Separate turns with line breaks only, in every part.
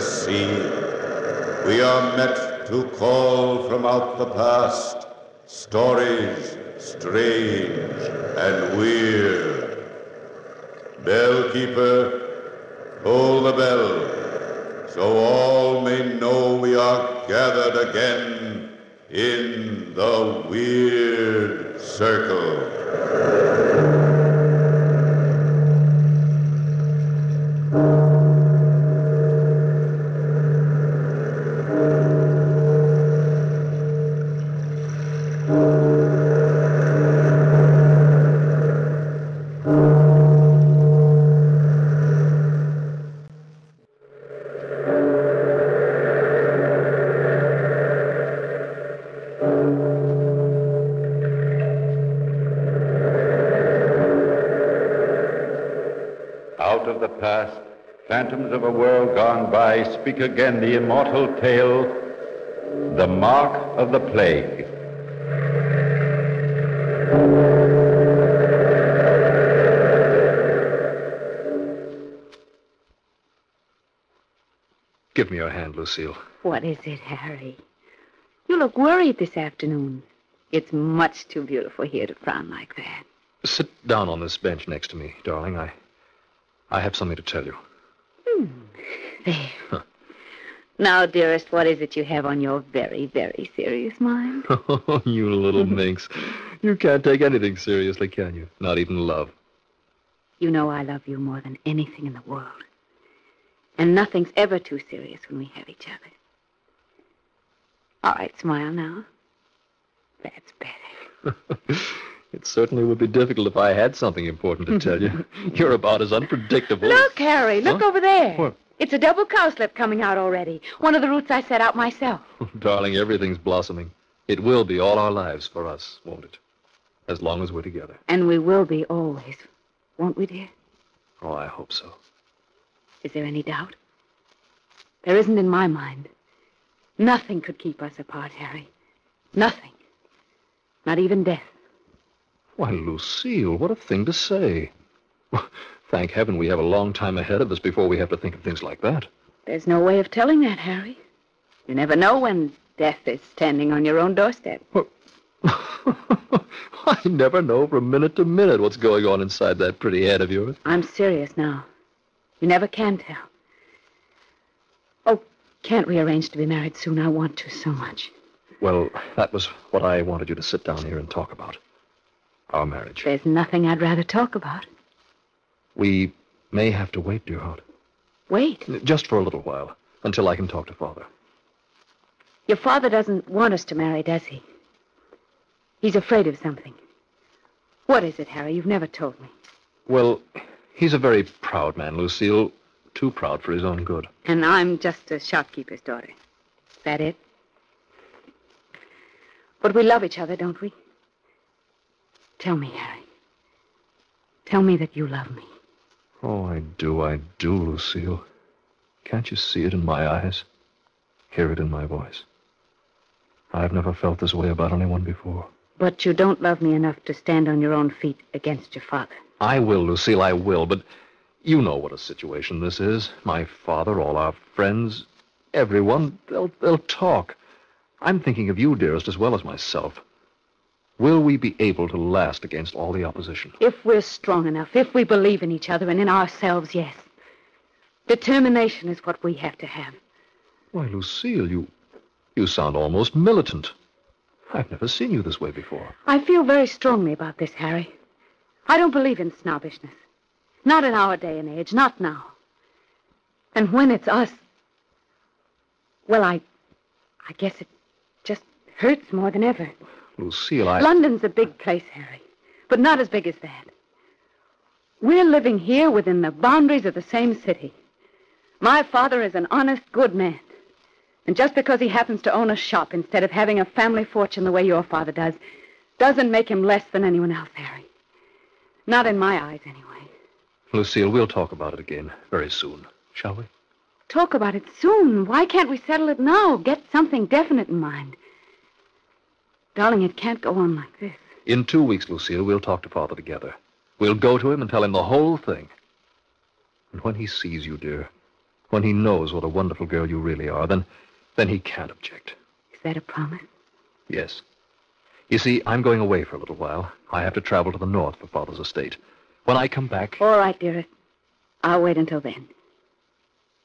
sea. We are met to call from out the past stories strange and weird. Bellkeeper, toll the bell, so all may know we are gathered again in the weird circle. Out of the past, phantoms of a world gone by, speak again the immortal tale, the mark of the plague.
Give me your hand, Lucille.
What is it, Harry? You look worried this afternoon. It's much too beautiful here to frown like that.
Sit down on this bench next to me, darling. I I have something to tell you. Hmm.
There. Now, dearest, what is it you have on your very, very serious mind?
Oh, you little minx. You can't take anything seriously, can you? Not even love.
You know I love you more than anything in the world. And nothing's ever too serious when we have each other. All right, smile now. That's better.
it certainly would be difficult if I had something important to tell you. You're about as unpredictable.
Look, Harry, look
Huh?
over there.
What?
It's a double cowslip coming out already. One of the roots I set out myself.
Darling, everything's blossoming. It will be all our lives for us, won't it? As long as we're together.
And we will be always. Won't we, dear?
Oh, I hope so.
Is there any doubt? There isn't in my mind. Nothing could keep us apart, Harry. Nothing. Not even death.
Why, Lucille, what a thing to say. Thank heaven we have a long time ahead of us before we have to think of things like that.
There's no way of telling that, Harry. You never know when death is standing on your own doorstep.
I never know from minute to minute what's going on inside that pretty head of yours.
I'm serious now. You never can tell. Oh, can't we arrange to be married soon? I want to so much.
Well, that was what I wanted you to sit down here and talk about. Our marriage.
There's nothing I'd rather talk about.
We may have to wait, dear heart.
Wait.
Just for a little while, until I can talk to Father.
Your father doesn't want us to marry, does he? He's afraid of something. What is it, Harry? You've never told me.
Well, he's a very proud man, Lucille. Too proud for his own good.
And I'm just a shopkeeper's daughter. Is that it? But we love each other, don't we? Tell me, Harry. Tell me that you love me.
Oh, I do, I do, Lucille. Can't you see it in my eyes? Hear it in my voice? I've never felt this way about anyone before.
But you don't love me enough to stand on your own feet against your father.
I will, Lucille, I will, but you know what a situation this is. My father, all our friends, everyone, they'll, they'll talk. I'm thinking of you, dearest, as well as myself. Will we be able to last against all the opposition?
If we're strong enough, if we believe in each other and in ourselves, yes. Determination is what we have to have.
Why, Lucille, you, you sound almost militant. I've never seen you this way before.
I feel very strongly about this, Harry. I don't believe in snobbishness. Not in our day and age, not now. And when it's us, well, I, I guess it just hurts more than ever.
Lucille, I.
London's a big place, Harry, but not as big as that. We're living here within the boundaries of the same city. My father is an honest, good man. And just because he happens to own a shop instead of having a family fortune the way your father does, doesn't make him less than anyone else, Harry. Not in my eyes, anyway.
Lucille, we'll talk about it again very soon, shall we?
Talk about it soon. Why can't we settle it now? Get something definite in mind. Darling, it can't go on like this.
In two weeks, Lucille, we'll talk to Father together. We'll go to him and tell him the whole thing. And when he sees you, dear, when he knows what a wonderful girl you really are, then, then he can't object.
Is that a promise?
Yes. You see, I'm going away for a little while. I have to travel to the north for Father's estate. When I come back,
All right, dearest. I'll wait until then.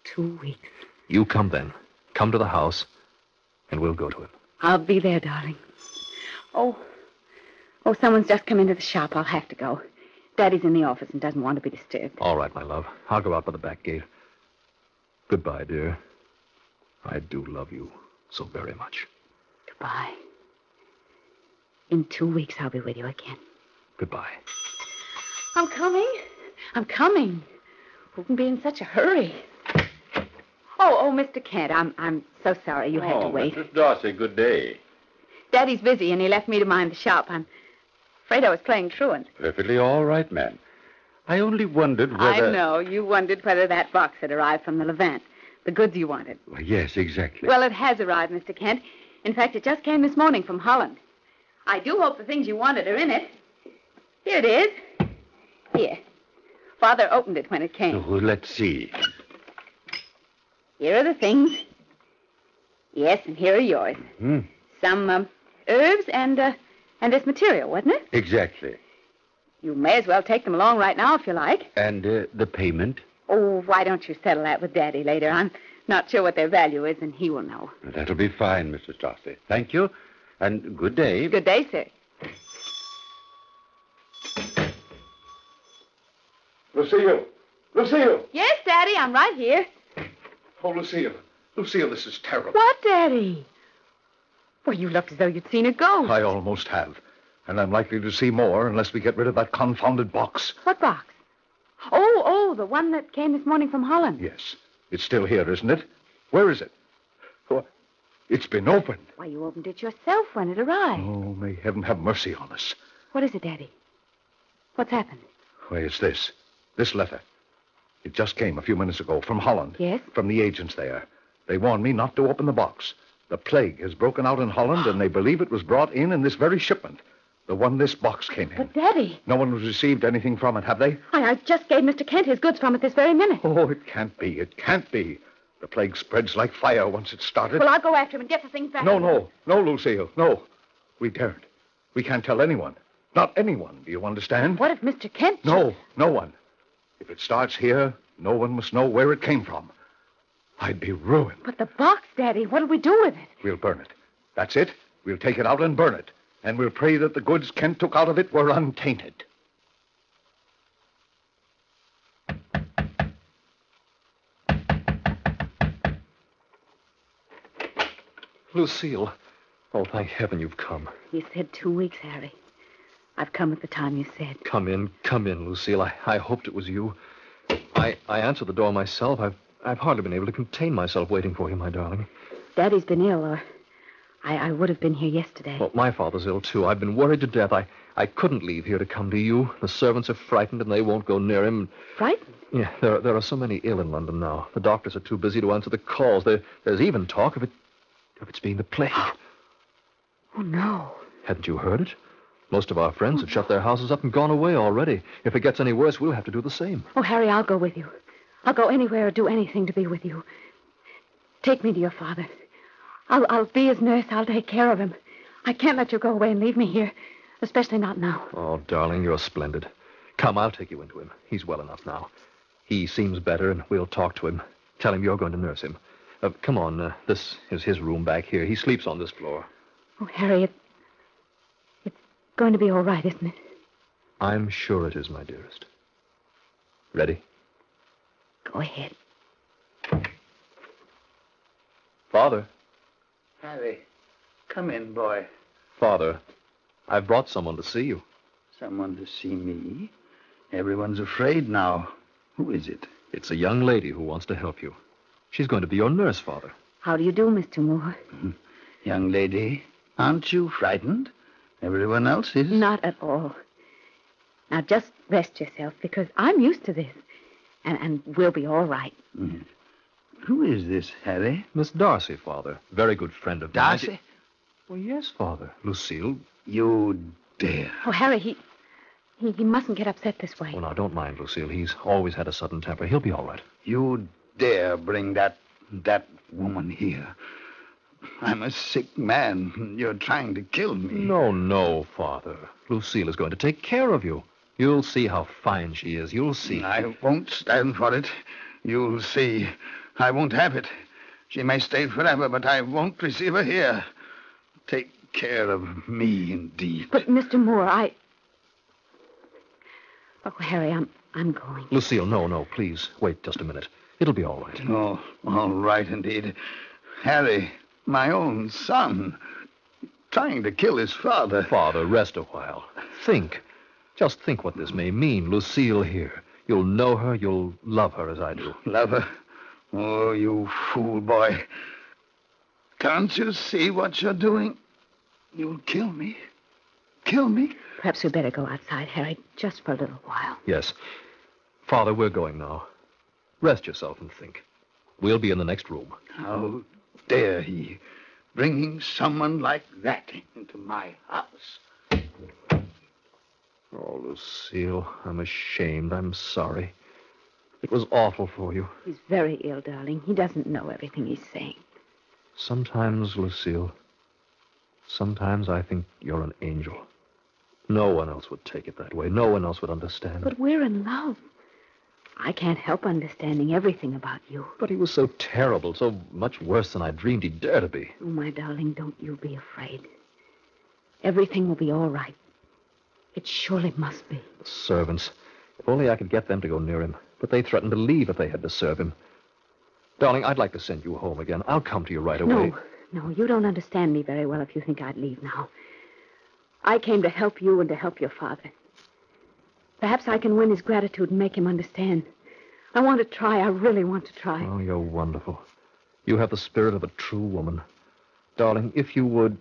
Two weeks.
you come then. Come to the house, and we'll go to him.
I'll be there, darling. Oh, oh, someone's just come into the shop. I'll have to go. Daddy's in the office and doesn't want to be disturbed.
All right, my love. I'll go out by the back gate. Goodbye, dear. I do love you so very much.
Goodbye. In two weeks, I'll be with you again.
Goodbye.
I'm coming. I'm coming. Who can be in such a hurry? Oh, oh, Mr. Kent, I'm I'm so sorry you had to
oh,
wait.
Mrs. Darcy, good day.
Daddy's busy and he left me to mind the shop. I'm afraid I was playing truant.
Perfectly all right, ma'am. I only wondered whether.
I know. You wondered whether that box had arrived from the Levant. The goods you wanted.
Well, yes, exactly.
Well, it has arrived, Mr. Kent. In fact, it just came this morning from Holland. I do hope the things you wanted are in it. Here it is. Here. Father opened it when it came.
Oh, let's see.
Here are the things. Yes, and here are yours.
Hmm.
Some um, herbs and uh, and this material, wasn't it?
Exactly.
You may as well take them along right now if you like.
And uh, the payment?
Oh, why don't you settle that with Daddy later? I'm not sure what their value is, and he will know.
That'll be fine, Mrs. Darcy. Thank you. And good day.
Good day, sir.
Lucille! Lucille!
Yes, Daddy, I'm right here.
Oh, Lucille. Lucille, this is terrible.
What, Daddy? Well, you looked as though you'd seen a ghost.
I almost have. And I'm likely to see more unless we get rid of that confounded box.
What box? Oh, oh, the one that came this morning from Holland.
Yes. It's still here, isn't it? Where is it? It's been opened.
Why, you opened it yourself when it arrived.
Oh, may heaven have mercy on us.
What is it, Daddy? What's happened?
Why, it's this. This letter. It just came a few minutes ago from Holland.
Yes?
From the agents there. They warned me not to open the box. The plague has broken out in Holland, and they believe it was brought in in this very shipment. The one this box came in.
But, Daddy,
No one has received anything from it, have they?
I, I just gave Mr. Kent his goods from it this very minute.
Oh, it can't be. It can't be. The plague spreads like fire once it's started.
Well, I'll go after him and get the things back.
No, no. No, Lucille. No. We daren't. We can't tell anyone. Not anyone. Do you understand?
What if Mr. Kent...
No, no one. If it starts here, no one must know where it came from. I'd be ruined.
But the box, Daddy, what'll we do with it?
We'll burn it. That's it. We'll take it out and burn it. And we'll pray that the goods Kent took out of it were untainted.
Lucille. Oh, thank heaven you've come.
You said two weeks, Harry. I've come at the time you said.
Come in, come in, Lucille. I, I hoped it was you. I, I answered the door myself. I've, I've hardly been able to contain myself waiting for you, my darling.
Daddy's been ill, or I, I would have been here yesterday.
Well, my father's ill, too. I've been worried to death. I, I couldn't leave here to come to you. The servants are frightened, and they won't go near him.
Frightened?
Yeah, there, there are so many ill in London now. The doctors are too busy to answer the calls. There, there's even talk of it, of its being the plague.
Oh, no.
Hadn't you heard it? Most of our friends have shut their houses up and gone away already. If it gets any worse, we'll have to do the same.
Oh, Harry, I'll go with you. I'll go anywhere or do anything to be with you. Take me to your father. I'll, I'll be his nurse. I'll take care of him. I can't let you go away and leave me here, especially not now.
Oh, darling, you're splendid. Come, I'll take you into him. He's well enough now. He seems better, and we'll talk to him. Tell him you're going to nurse him. Uh, come on, uh, this is his room back here. He sleeps on this floor.
Oh, Harry, it, it's going to be all right, isn't it?
I'm sure it is, my dearest. Ready?
Go ahead.
Father.
Harry, come in, boy.
Father, I've brought someone to see you.
Someone to see me? Everyone's afraid now. Who is it?
It's a young lady who wants to help you. She's going to be your nurse, Father.
How do you do, Mr. Moore? Hmm.
Young lady, aren't you frightened? Everyone else is.
Not at all. Now, just rest yourself, because I'm used to this. And, and we'll be all right. Hmm.
Who is this, Harry?
Miss Darcy, Father. Very good friend of mine.
Darcy?
Well, yes, Father. Lucille.
You dare.
Oh, Harry, he, he, he mustn't get upset this way.
Oh, now, don't mind Lucille. He's always had a sudden temper. He'll be all right.
You dare bring that that woman here? I'm a sick man. You're trying to kill me.
No, no, Father. Lucille is going to take care of you. You'll see how fine she is. You'll see.
I won't stand for it. You'll see. I won't have it. She may stay forever, but I won't receive her here. Take care of me, indeed.
But, Mr. Moore, I. Oh, Harry, I'm I'm going.
Lucille, no, no, please. Wait just a minute. It'll be all right.
Oh, all right, indeed. Harry, my own son, trying to kill his father.
Father, rest a while. Think. Just think what this may mean. Lucille here. You'll know her, you'll love her as I do.
Love her? Oh, you fool boy. Can't you see what you're doing? You'll kill me. Kill me?
Perhaps we'd better go outside, Harry, just for a little while.
Yes. Father, we're going now. Rest yourself and think. We'll be in the next room.
How dare he, bringing someone like that into my house?
Oh, Lucille, I'm ashamed. I'm sorry. It was awful for you.
He's very ill, darling. He doesn't know everything he's saying.
Sometimes, Lucille, sometimes I think you're an angel. No one else would take it that way. No one else would understand.
But we're in love. I can't help understanding everything about you.
But he was so terrible, so much worse than I dreamed he'd dare to be.
Oh, my darling, don't you be afraid. Everything will be all right. It surely must be.
The servants. If only I could get them to go near him. But they threatened to leave if they had to serve him. Darling, I'd like to send you home again. I'll come to you right away.
No, no, you don't understand me very well if you think I'd leave now. I came to help you and to help your father. Perhaps I can win his gratitude and make him understand. I want to try. I really want to try.
Oh, you're wonderful. You have the spirit of a true woman. Darling, if you would.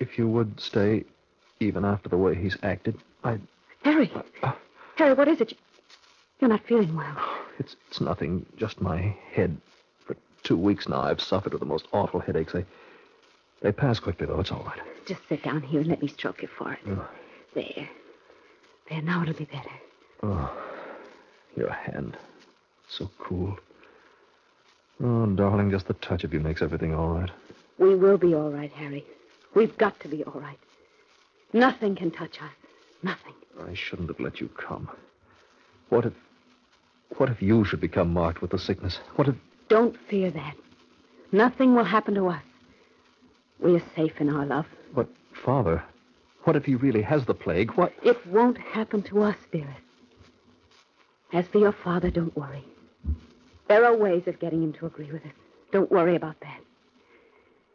If you would stay, even after the way he's acted, I'd.
Harry. Uh. Harry, what is it? You're not feeling well.
It's, it's nothing, just my head. For two weeks now, I've suffered with the most awful headaches. They, they pass quickly, though. It's all right.
Just sit down here and let me stroke your forehead.
Oh.
There. There, now it'll be better.
Oh, your hand. So cool. Oh, darling, just the touch of you makes everything all right.
We will be all right, Harry. We've got to be all right. Nothing can touch us. Nothing.
I shouldn't have let you come. What if. What if you should become marked with the sickness? What if.
Don't fear that. Nothing will happen to us. We are safe in our love.
But, Father, what if he really has the plague? What?
It won't happen to us, dearest. As for your father, don't worry. There are ways of getting him to agree with us. Don't worry about that.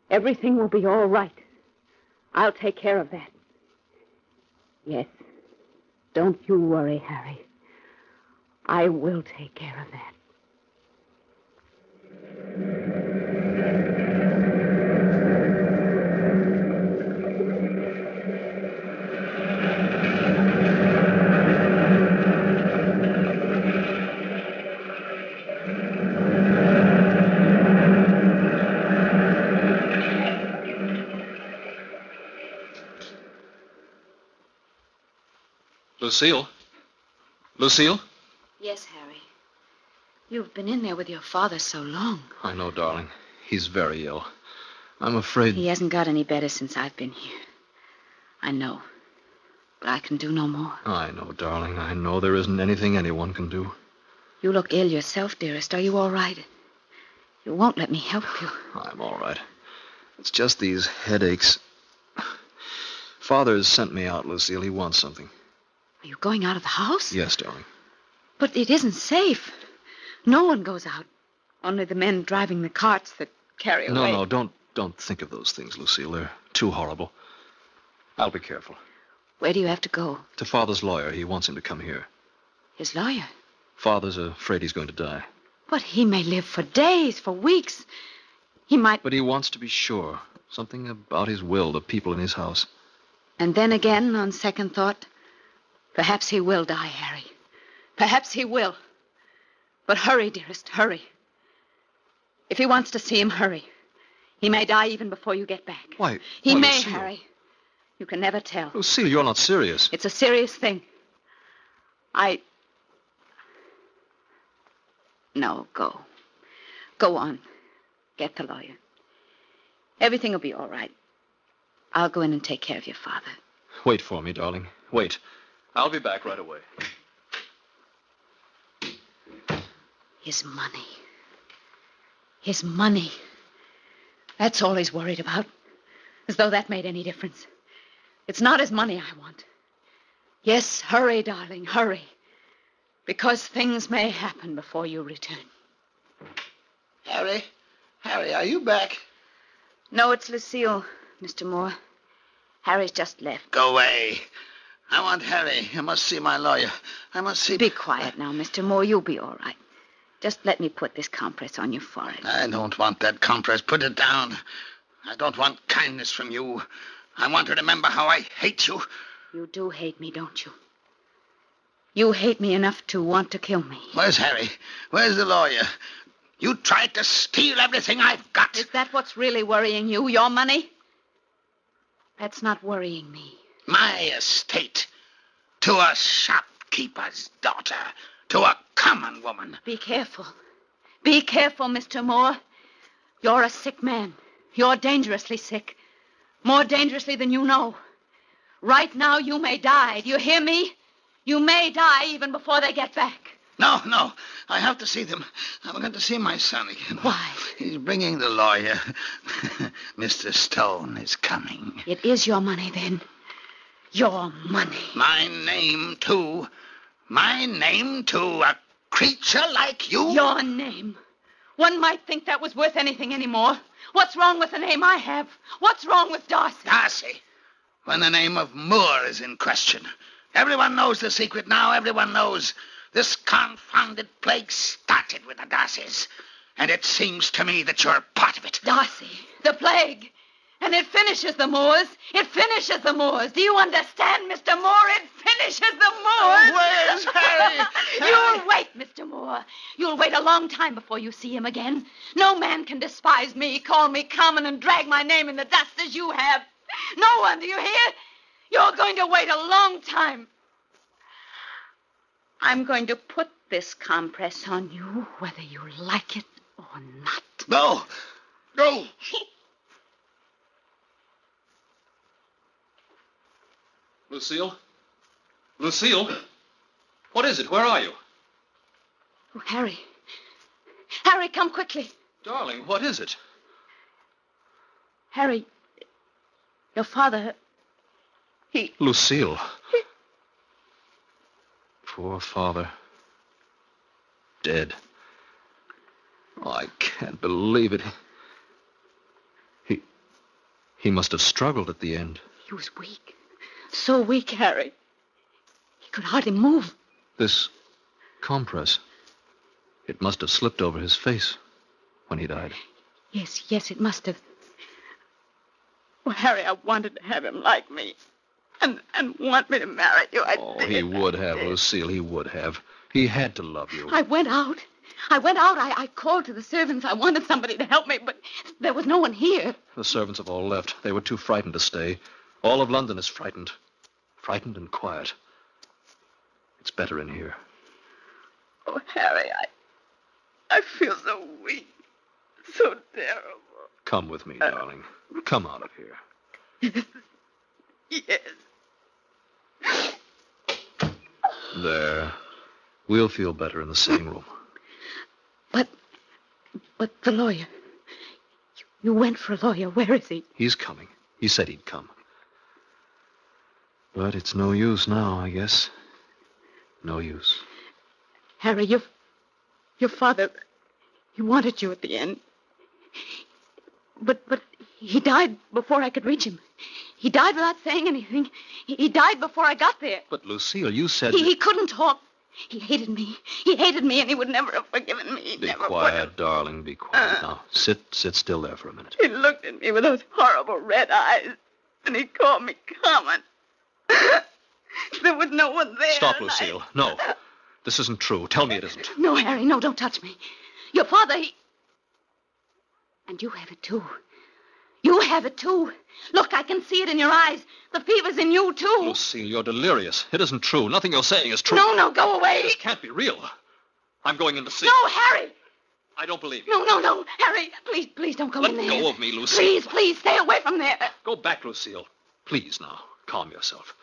Everything will be all right. I'll take care of that. Yes. Don't you worry, Harry. I will take care of that.
Lucille? Lucille?
Yes, Harry. You've been in there with your father so long.
I know, darling. He's very ill. I'm afraid.
He hasn't got any better since I've been here. I know. But I can do no more.
I know, darling. I know there isn't anything anyone can do.
You look ill yourself, dearest. Are you all right? You won't let me help you.
I'm all right. It's just these headaches. Father's sent me out, Lucille. He wants something.
Are you going out of the house?
Yes, darling.
But it isn't safe. No one goes out. Only the men driving the carts that carry
No,
away.
no, don't don't think of those things, Lucille. They're too horrible. I'll be careful.
Where do you have to go?
To Father's lawyer. He wants him to come here.
His lawyer.
Father's afraid he's going to die.
But he may live for days, for weeks. He might.
But he wants to be sure. Something about his will, the people in his house.
And then again, on second thought, perhaps he will die, Harry. Perhaps he will. But hurry, dearest, hurry. If he wants to see him, hurry. He may die even before you get back.
Why?
He
why,
may,
Lucille?
Harry. You can never tell.
Lucille, you're not serious.
It's a serious thing. I. No, go. Go on. Get the lawyer. Everything will be all right. I'll go in and take care of your father.
Wait for me, darling. Wait. I'll be back right away.
His money. His money. That's all he's worried about. As though that made any difference. It's not his money I want. Yes, hurry, darling, hurry. Because things may happen before you return.
Harry, Harry, are you back?
No, it's Lucille, Mr. Moore. Harry's just left.
Go away. I want Harry. I must see my lawyer. I must see.
Be quiet now, Mr. Moore. You'll be all right. Just let me put this compress on your forehead.
I don't want that compress. Put it down. I don't want kindness from you. I want to remember how I hate you.
You do hate me, don't you? You hate me enough to want to kill me.
Where's Harry? Where's the lawyer? You tried to steal everything I've got.
Is that what's really worrying you? Your money? That's not worrying me.
My estate. To a shopkeeper's daughter. To a common woman.
Be careful. Be careful, Mr. Moore. You're a sick man. You're dangerously sick. More dangerously than you know. Right now, you may die. Do you hear me? You may die even before they get back.
No, no. I have to see them. I'm going to see my son again.
Why?
He's bringing the lawyer. Mr. Stone is coming.
It is your money, then. Your money.
My name, too. My name to a creature like you?
Your name. One might think that was worth anything anymore. What's wrong with the name I have? What's wrong with Darcy?
Darcy. When the name of Moore is in question. Everyone knows the secret now. Everyone knows. This confounded plague started with the Darcys. And it seems to me that you're part of it.
Darcy, the plague. And it finishes the Moores. It finishes the Moores. Do you understand, Mr. Moore? It finishes the Moores.
Oh, where's Harry?
You'll wait, Mr. Moore. You'll wait a long time before you see him again. No man can despise me, call me common, and drag my name in the dust as you have. No one, do you hear? You're going to wait a long time. I'm going to put this compress on you, whether you like it or not.
No. No.
Lucille? Lucille? What is it? Where are you?
Oh, Harry. Harry, come quickly.
Darling, what is it?
Harry, your father, he.
Lucille. Poor father. Dead. Oh, I can't believe it. He. He must have struggled at the end.
He was weak. So weak, Harry. He could hardly move.
This compress. It must have slipped over his face when he died.
Yes, yes, it must have. Oh, Harry, I wanted to have him like me. And and want me to marry you. I
Oh,
did.
he would have. Lucille. He would have. He had to love you.
I went out. I went out. I, I called to the servants. I wanted somebody to help me, but there was no one here.
The servants have all left. They were too frightened to stay. All of London is frightened. Frightened and quiet. It's better in here.
Oh, Harry, I I feel so weak. So terrible.
Come with me, uh, darling. Come out of here.
Yes.
There. We'll feel better in the sitting room.
But but the lawyer. You, you went for a lawyer. Where is he?
He's coming. He said he'd come. But it's no use now, I guess. No use.
Harry, your your father he wanted you at the end. But but he died before I could reach him. He died without saying anything. He, he died before I got there.
But, Lucille, you said.
He,
that-
he couldn't talk. He hated me. He hated me, and he would never have forgiven me. He
Be
never would
quiet,
have.
darling. Be quiet. Uh. Now, sit, sit still there for a minute.
He looked at me with those horrible red eyes, and he called me common. there was no one there.
Stop,
and I-
Lucille. No. This isn't true. Tell me it isn't.
No, Harry, no, don't touch me. Your father, he. And you have it too. You have it too. Look, I can see it in your eyes. The fever's in you too.
Oh, Lucille, you're delirious. It isn't true. Nothing you're saying is true.
No, no, go away.
This can't be real. I'm going in to see.
No, Harry!
I don't believe you.
No, no, no. Harry, please, please don't go
Let
in there.
Let go of me, Lucille.
Please, please, stay away from there.
Go back, Lucille. Please now. Calm yourself.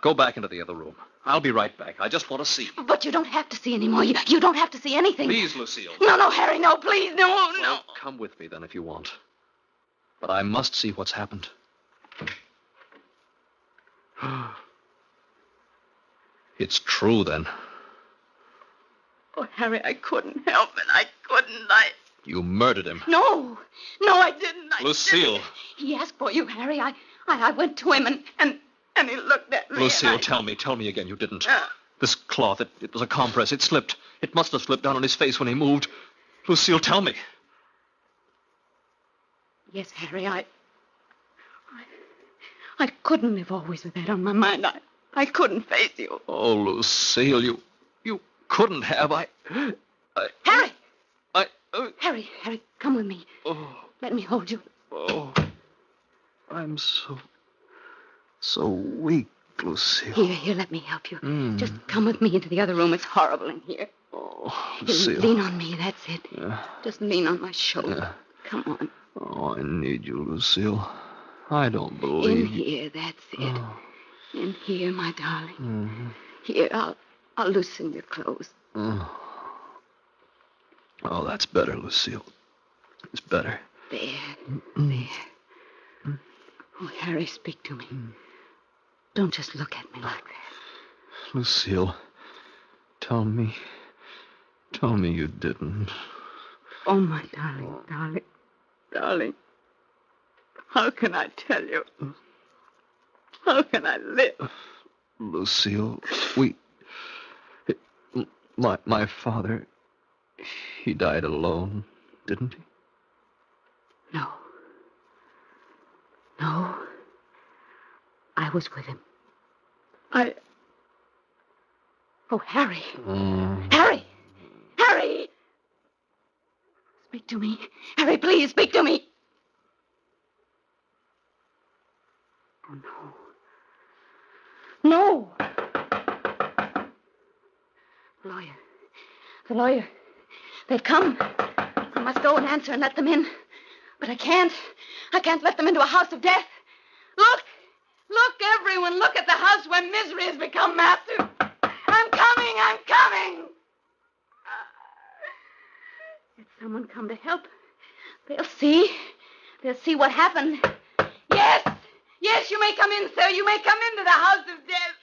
Go back into the other room. I'll be right back. I just want to see.
but you don't have to see anymore. You, you don't have to see anything.
Please, Lucille.
No, no, Harry, no, please, no, no.
Well, come with me then if you want. But I must see what's happened. it's true then.
Oh, Harry, I couldn't help it. I couldn't. I.
You murdered him.
No, no, I didn't. I
Lucille.
didn't. He asked for you, Harry. I, I, I went to him and and and he looked at me.
Lucille,
I-
tell me, tell me again you didn't.
Uh,
This cloth, it, it was a compress. It slipped. It must have slipped down on his face when he moved. Lucille, tell me.
yes, Harry. I, I, I couldn't live always with that on my mind. I, I couldn't face you,
Oh, Lucille, you, you couldn't have. I, I,
Harry.
I. Uh,
Harry, Harry, come with me.
oh,
Let me hold you.
oh, I'm so, so weak, Lucille.
Here, here, let me help you.
Mm.
Just come with me into the other room. It's horrible in here.
Oh,
Here,
Lucille.
Lean on me. That's it.
Yeah.
Just lean on my shoulder.
Yeah.
Come on.
Oh, I need you, Lucille. I don't believe.
In here. That's it.
Oh.
In here, my darling.
Mhm.
Here, I'll, I'll loosen your clothes.
Oh. Oh, that's better, Lucille. It's better.
There. There. Oh, Harry, speak to me. Don't just look at me like that.
Lucille, tell me. Tell me you didn't.
Oh, my darling, darling, darling. How can I tell you? How can I live?
Lucille, we. My, my father. He died alone, didn't he?
No. No. I was with him. I. Oh, Harry.
Mm.
Harry! Harry! Speak to me. Harry, please, speak to me. Oh, no. No! The lawyer. The lawyer. They've come. I must go and answer and let them in. But I can't. I can't let them into a house of death. Look! Everyone, look at the house where misery has become master. I'm coming, I'm coming! Uh, did someone come to help? They'll see. They'll see what happened. Yes! Yes, you may come in, sir. You may come into the house of death.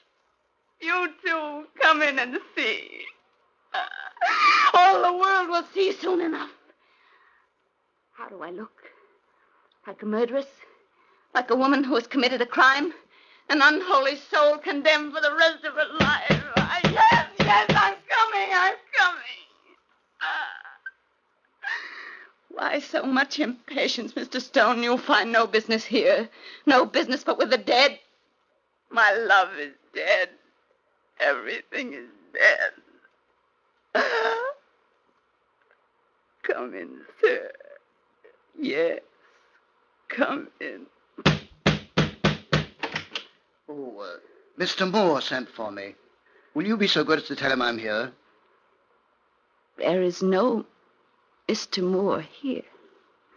You too, come in and see. All the world will see soon enough. How do I look? Like a murderess? Like a woman who has committed a crime? An unholy soul condemned for the rest of her life? Ah, Yes, yes, I'm coming, I'm coming. Ah. Why so much impatience, Mr. Stone? You'll find no business here. No business but with the dead. My love is dead. Everything is dead. Come in, sir. Yes. Come in.
Oh, uh, Mr. Moore sent for me. Will you be so good as to tell him I'm here?
There is no Mr. Moore here.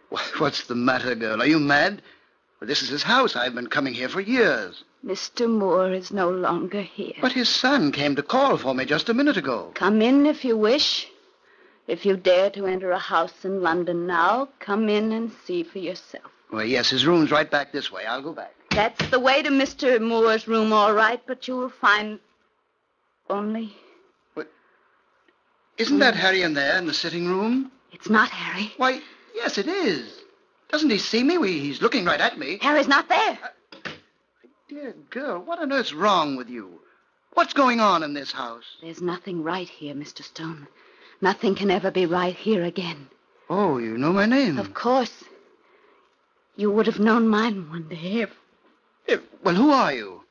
Wha- What's the matter, girl? Are you mad? Well, this is his house. I've been coming here for years.
Mr. Moore is no longer here.
But his son came to call for me just a minute ago.
Come in if you wish. If you dare to enter a house in London now, come in and see for yourself.
Well, yes, his room's right back this way. I'll go back.
That's the way to Mr. Moore's room, all right, but you will find only
Isn't that Harry in there in the sitting room?
it's not Harry.
Why, yes, it is. Doesn't he see me? We, he's looking right at me.
Harry's not there.
Uh, dear girl, what on earth's wrong with you? What's going on in this house?
There's nothing right here, Mr. Stone. Nothing can ever be right here again.
Oh, you know my name.
Of course. You would have known mine one day if
Eh, well, who are you?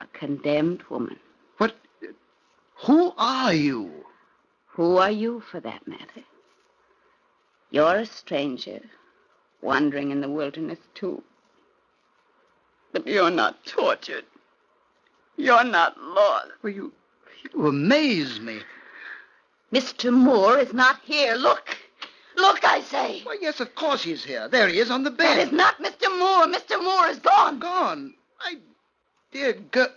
a condemned woman.
What? Who are you?
Who are you, for that matter? You're a stranger, wandering in the wilderness, too. But you're not tortured. You're not lost.
Well, you, you amaze me.
Mr. Moore is not here. Look. Look, I say.
Why, yes, of course he's here. There he is on the bed.
is not Mr. Moore. Mr. Moore is gone.
Gone. My dear girl.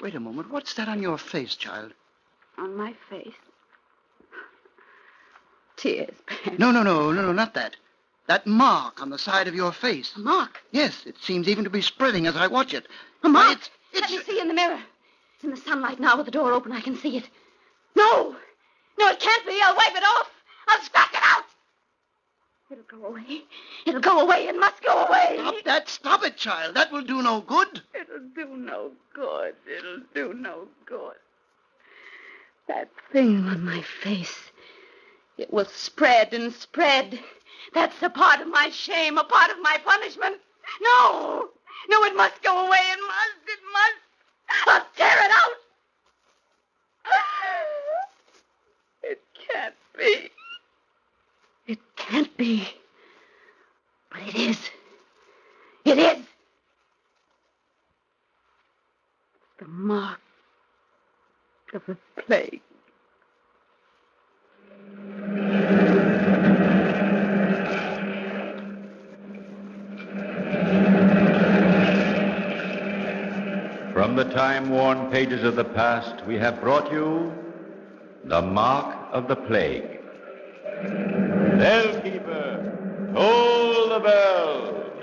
Wait a moment. What's that on your face, child?
On my face. Tears, Ben.
No, no, no, no, no, not that. That mark on the side of your face.
A mark.
Yes, it seems even to be spreading as I watch it.
A mark.
Why, it's,
Let me see in the mirror. It's in the sunlight now with the door open, I can see it. No. No, it can't be. I'll wipe it off. I'll scratch it out. It'll go away. It'll go away. It must go away.
Stop that. Stop it, child. That will do no good.
It'll do no good. It'll do no good. That thing on my face. It will spread and spread. That's a part of my shame, a part of my punishment. No! No, it must go away. It must. It must. I'll tear it out. It can't be. It can't be. But it is. It is. The mark of the plague.
From the time-worn pages of the past, we have brought you the mark of the plague. Bellkeeper, toll the bell.